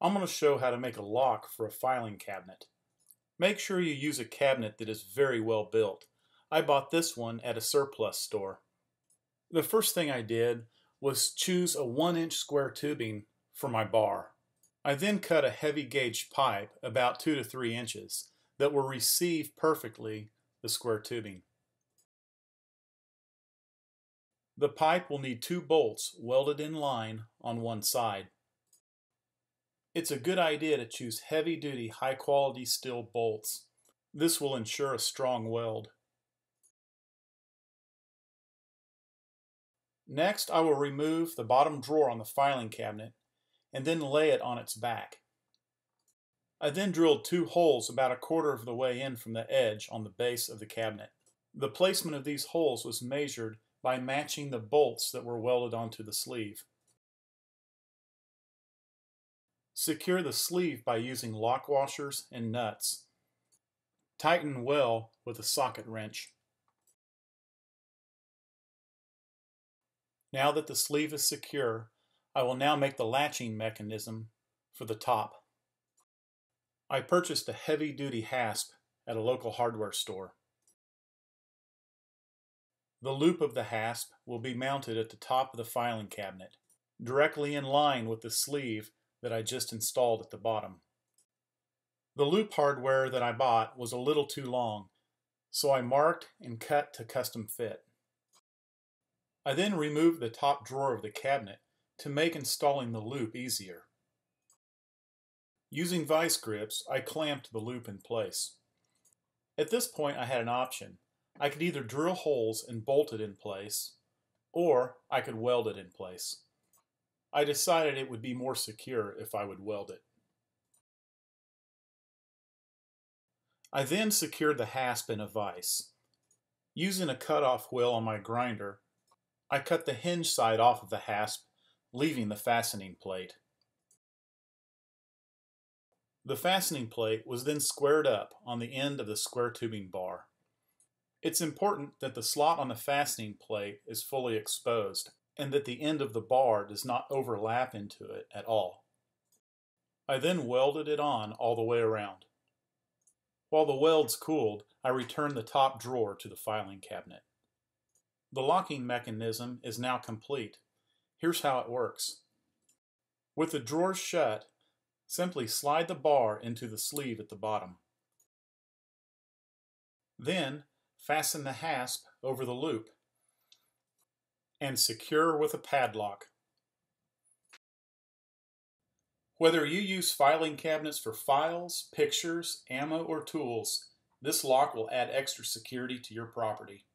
I'm going to show how to make a lock for a filing cabinet. Make sure you use a cabinet that is very well built. I bought this one at a surplus store. The first thing I did was choose a 1 inch square tubing for my bar. I then cut a heavy gauge pipe about 2 to 3 inches that will receive perfectly the square tubing. The pipe will need two bolts welded in line on one side. It's a good idea to choose heavy-duty, high-quality steel bolts. This will ensure a strong weld. Next, I will remove the bottom drawer on the filing cabinet and then lay it on its back. I then drilled two holes about a quarter of the way in from the edge on the base of the cabinet. The placement of these holes was measured by matching the bolts that were welded onto the sleeve. Secure the sleeve by using lock washers and nuts. Tighten well with a socket wrench. Now that the sleeve is secure, I will now make the latching mechanism for the top. I purchased a heavy-duty hasp at a local hardware store. The loop of the hasp will be mounted at the top of the filing cabinet, directly in line with the sleeve that I just installed at the bottom. The loop hardware that I bought was a little too long, so I marked and cut to custom fit. I then removed the top drawer of the cabinet to make installing the loop easier. Using vice grips, I clamped the loop in place. At this point I had an option. I could either drill holes and bolt it in place, or I could weld it in place. I decided it would be more secure if I would weld it. I then secured the hasp in a vise. Using a cutoff wheel on my grinder, I cut the hinge side off of the hasp, leaving the fastening plate. The fastening plate was then squared up on the end of the square tubing bar. It's important that the slot on the fastening plate is fully exposed and that the end of the bar does not overlap into it at all. I then welded it on all the way around. While the welds cooled, I returned the top drawer to the filing cabinet. The locking mechanism is now complete. Here's how it works. With the drawers shut, simply slide the bar into the sleeve at the bottom. Then, fasten the hasp over the loop and secure with a padlock. Whether you use filing cabinets for files, pictures, ammo, or tools, this lock will add extra security to your property.